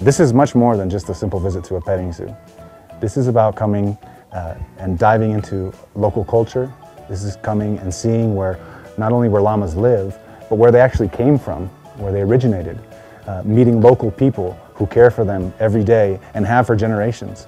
This is much more than just a simple visit to a petting zoo. This is about coming uh, and diving into local culture. This is coming and seeing where not only where llamas live, but where they actually came from, where they originated. Uh, meeting local people who care for them every day and have for generations.